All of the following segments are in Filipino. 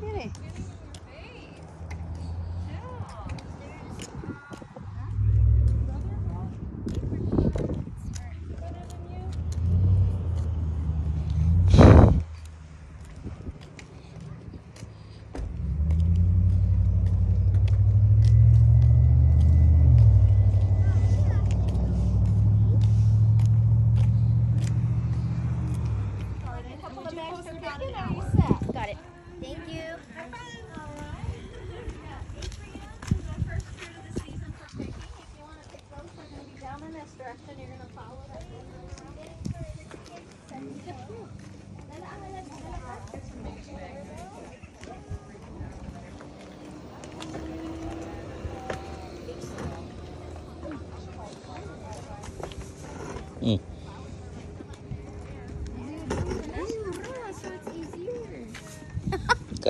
Dali rin.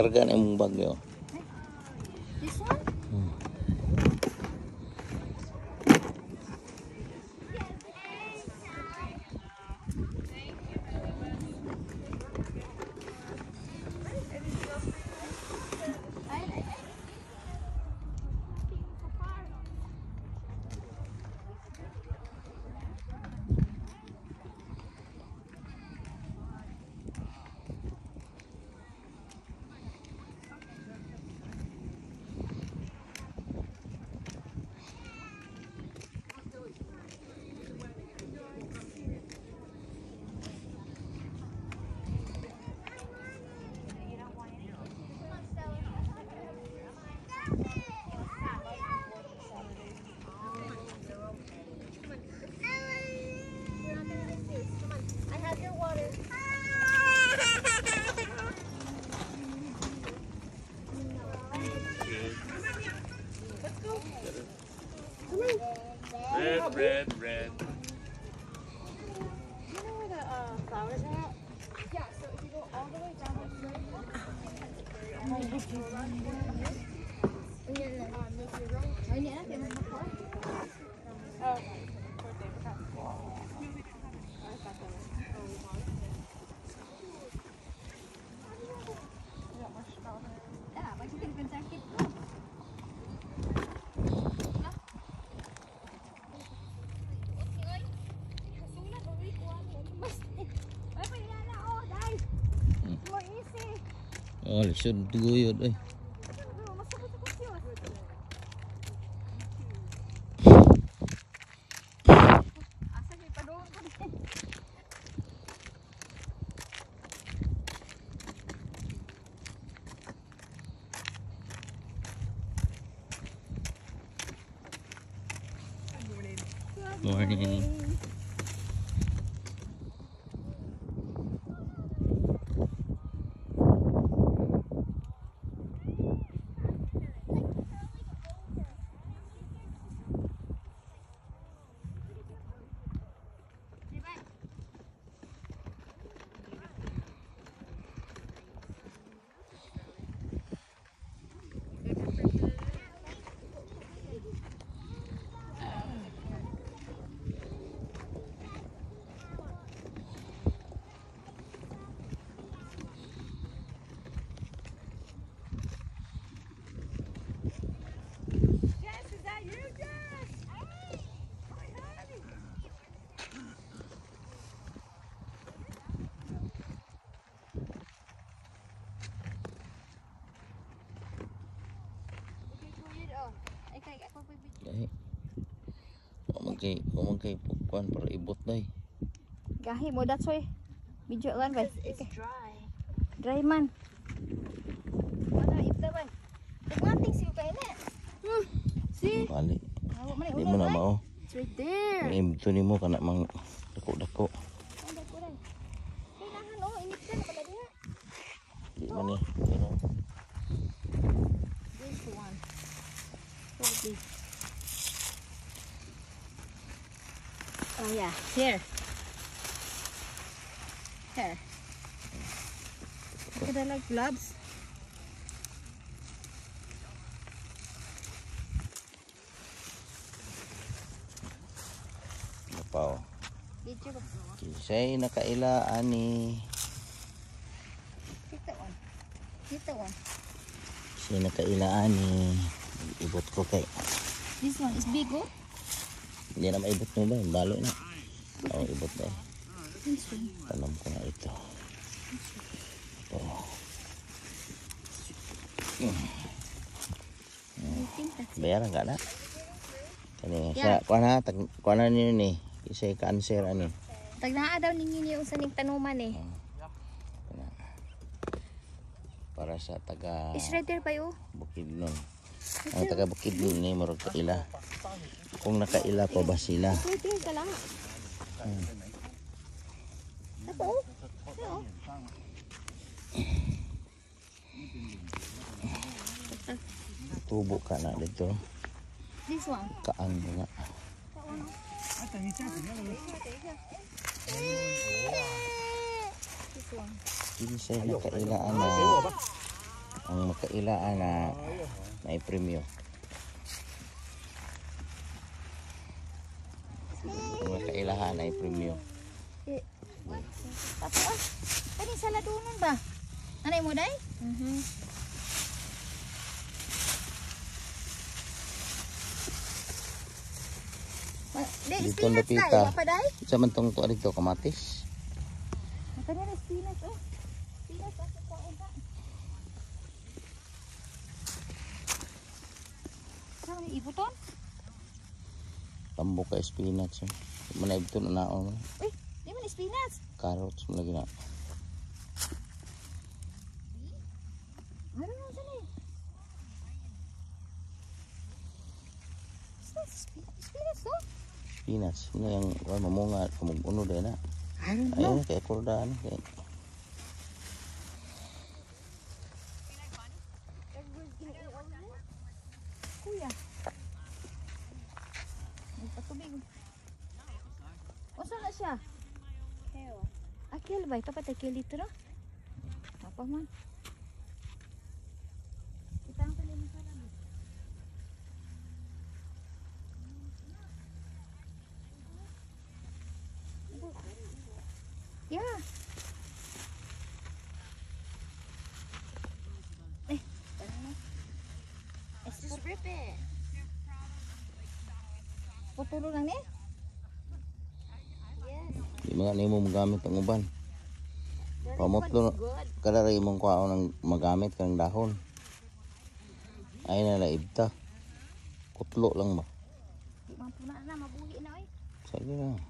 Karga na yung bagyo. Oh, lisod guyod ay. Morning. Gahi. Wa man kay, man kay pukwan para ibot day. gahi mo, that's why. Medyo lan ba? It's dry. Dry man. Wala, ipda ba? Nagmating siya kayo na. See? Bali. Di mo na mao. It's right there. Imto nimo kana mang dako-dako. Ang dakuran. Kailangan, oh, init ka na pala diha. Di man ni. Ano? This one. Probably. Oh yeah, here. Here. Look at that like gloves. Napaw. Video ko. Kisay nakaila ani. Take that one. Dito oh. Kasi nakailaan ni ibot ko kay This one is big oh. Hindi na maibot mo ba? Balo na. Oo, ibot na. Tanong ko na ito. I think that's it. Bayaran ka na. Kani Yeah. sa kuan ha, tag kuan na niyo ni. Isa cancer ani. Tagnaa daw ninyo niyo sa ning tanuman eh. Para sa taga Is there pa yo. Bukidnon. Ang taga Bukidnon ni murag kaila. Kung nakaila pa ba sila? Right there ka lang. Ako? Tubo ka na dito. This one. Kaan mo nga. This one. Hindi siya makailaan na ang makailaan na may premyo. Ang makailahan ay premyo. Apo ah. Kani sa ladunon ba? Anay mo day? Mhm. Ma- Di, Dito day? Sa man tong tuwa dito kamatis. Kani na spinach oh. pakai spinach ya. Mana itu nak om. Wih, ini mana spinach? Karot lagi nak. Spinach, ini yang kau mau kau kamu bunuh deh nak. Ayo, kayak kurdan, nih mga nimo magamit ang uban. Pamutlo kada rin mong kuha ng magamit kang dahon. Ay na laibta. Kutlo lang ba? Puna na, mabuhi na eh. Sige na.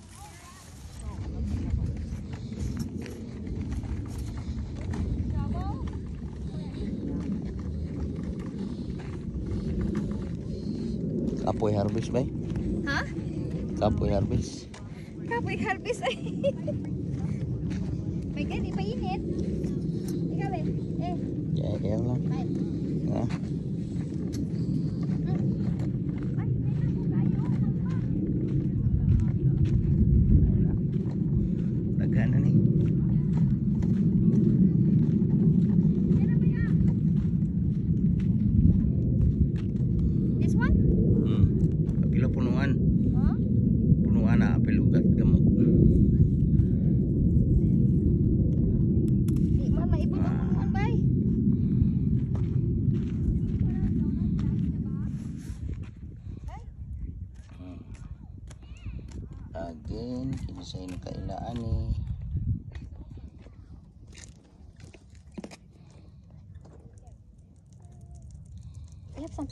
Kapoy harvest ba? Ha? Kapoy harvest. Kapoy harvest ay. May gani pa init. Ikaw eh. Eh, Ya, ya lang. bye. Ha?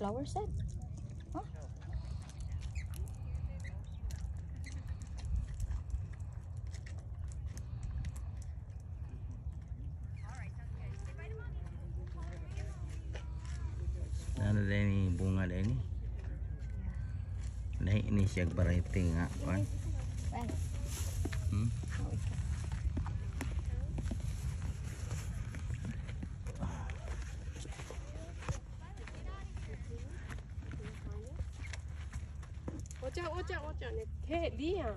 I have some flowers set. Huh? Ano din ni bunga din ni. Dahil ini siya variety nga. Kan? Hmm? Hit Dion.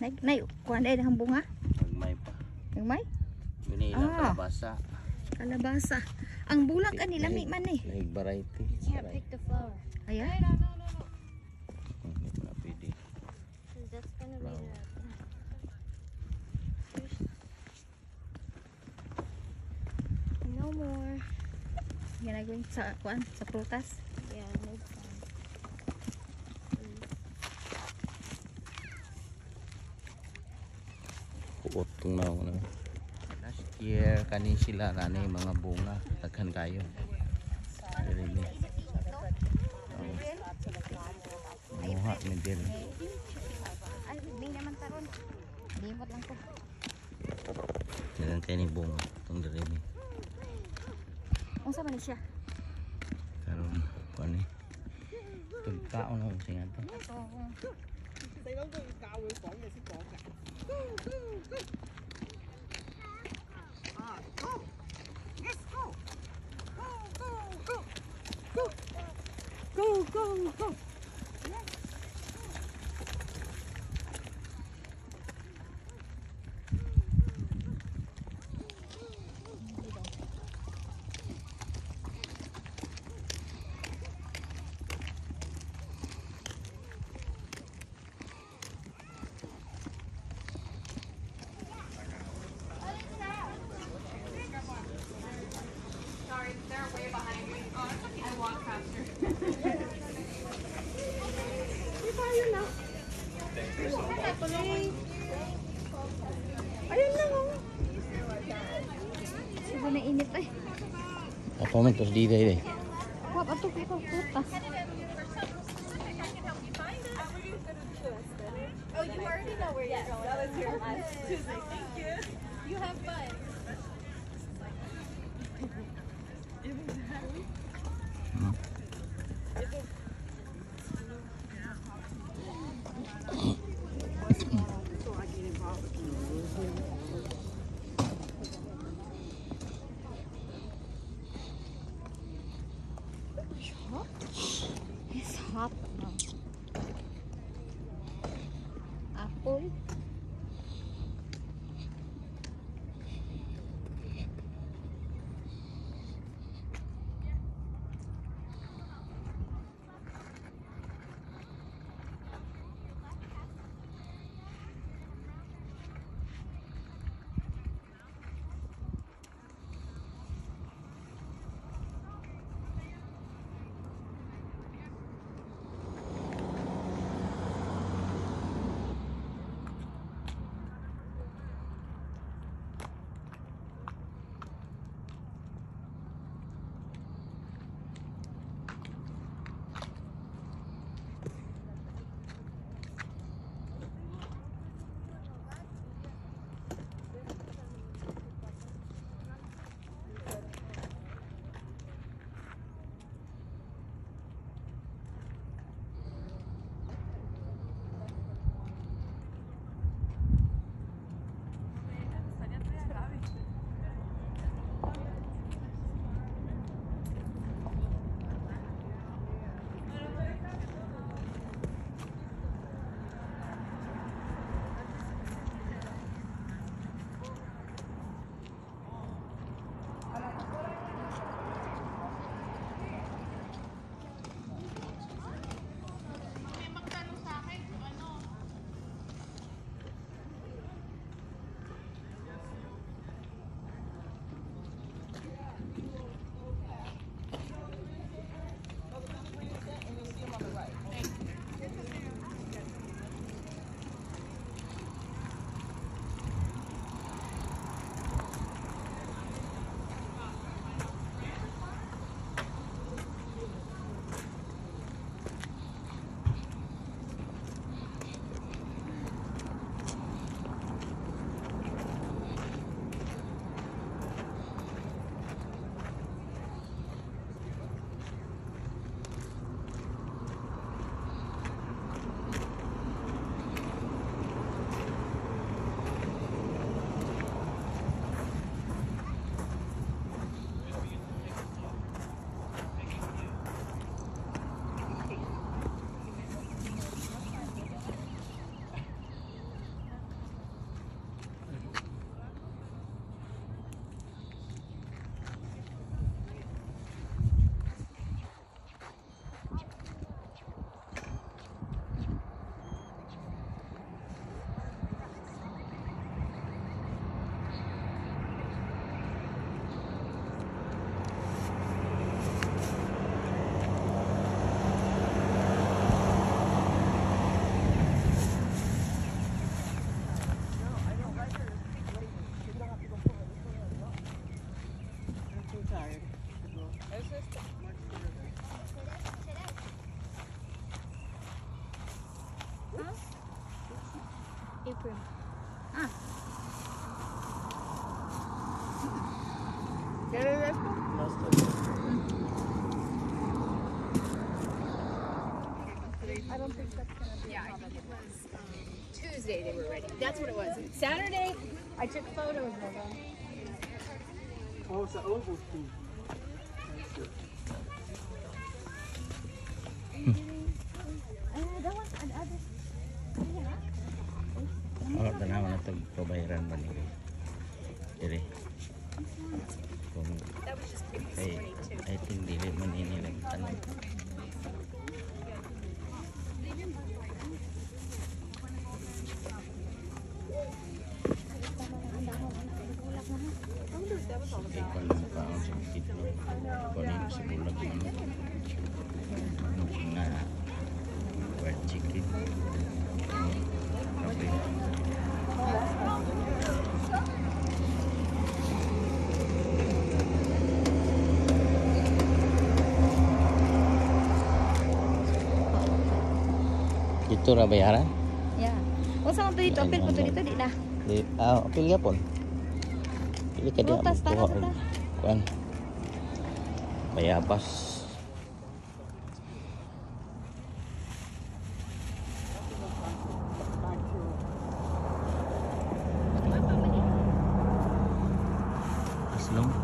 Nay, nay, kuan ay ang bunga? Nagmay pa. Nagmay? Gani lang ah. kalabasa. Kalabasa. Ang bulak ani lami man eh. Nag variety. You can't pick the flower. Ayan. Ginagawin sa kuan sa prutas. Yeah, no. Kuot tong naong na. Last year kani sila nani mga bunga daghan kayo. Dili ni. Oh. Muha ni Del. Ay, hindi naman taron. Limot lang ko. Daghan kay ni bunga tong sama Malaysia. Kalau kau ni tentang lah macam apa? Saya nak kau kau go go. go. moment, terus di deh. You have. April. Ah. Yeah, I think it was um, Tuesday they were ready. That's what it was. Saturday, I took photos of them. Oh, sa oval food. Tura bayaran? Ya. Oh sama pilih topil pun tadi tadi dah. Di ah pilih apa? Pilih ke dia. Lutas tanah Kan. Bayar pas. Selamat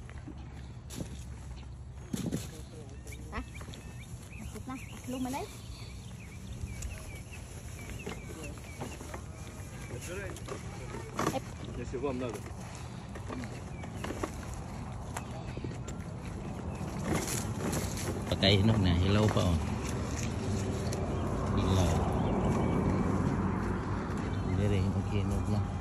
na. Aslo malay. Если вам надо. Pagkainog na, hilaw pa oh. Hilaw. Dire, maghinog na. Ha?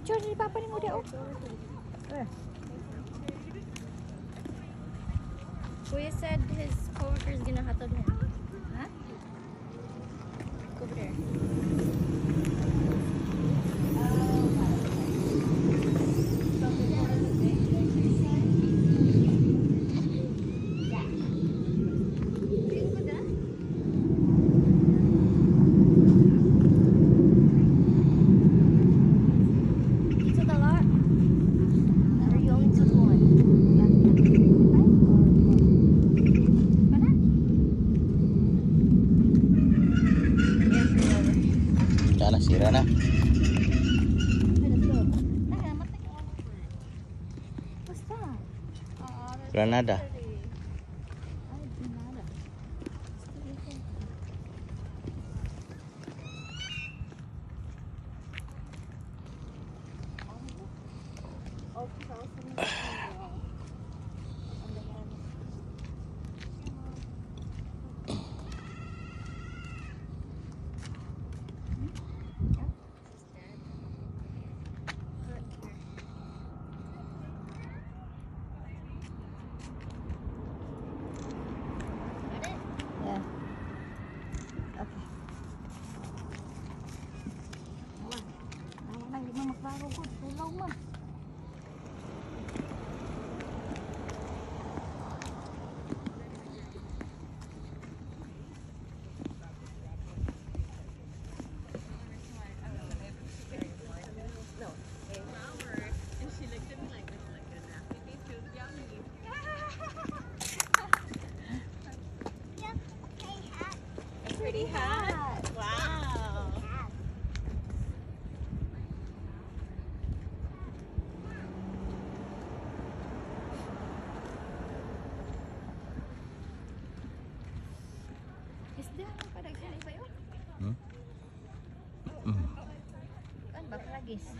Picture dari papa ni muda oh. Granada. cookies.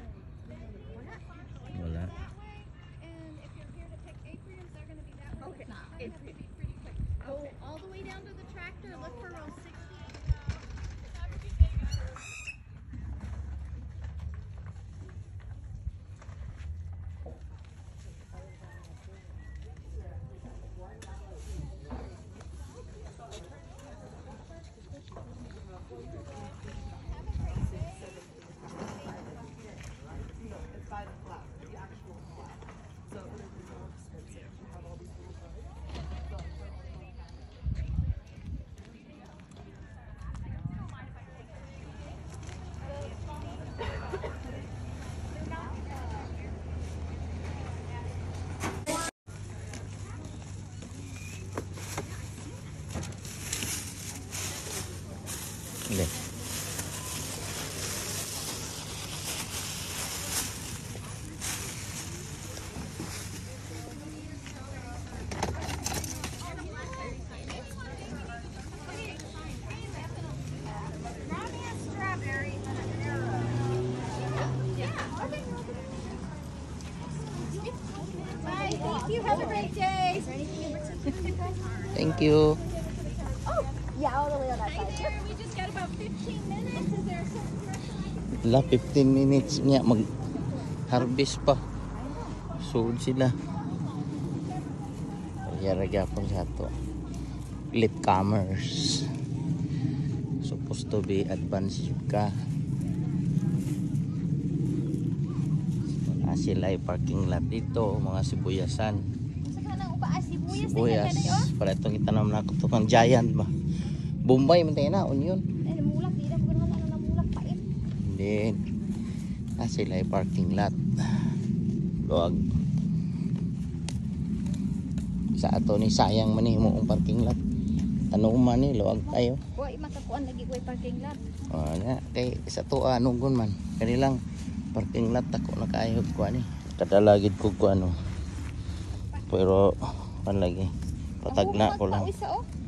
Hindi. Bye, thank you. Have a great day. Thank you. Something Wala, 15 minutes niya mag harvest pa. Sud sila. Yara gyapon sa ato. Latecomers. Supposed to be advanced ka. Sila ay parking lot dito, mga sibuyasan. Sibuyas Sibuyas. Para itong itanam na ako to kang giant ba. Bombay man tayo na, onion. Ay, namulak. Di na ko na ano namulak pa eh. Hindi. Ah, sila ay parking lot. Luwag. Sa ato ni sayang man mo ang parking lot. Ano man ni luwag tayo. Wa makakuan lagi ko parking lot. Wala kay sa to anunggon man. Kanilang parking lot ako na kayo ko ani. Kadalagid ko ko ano. Pero pan lagi. Patag na ko lang. Oh.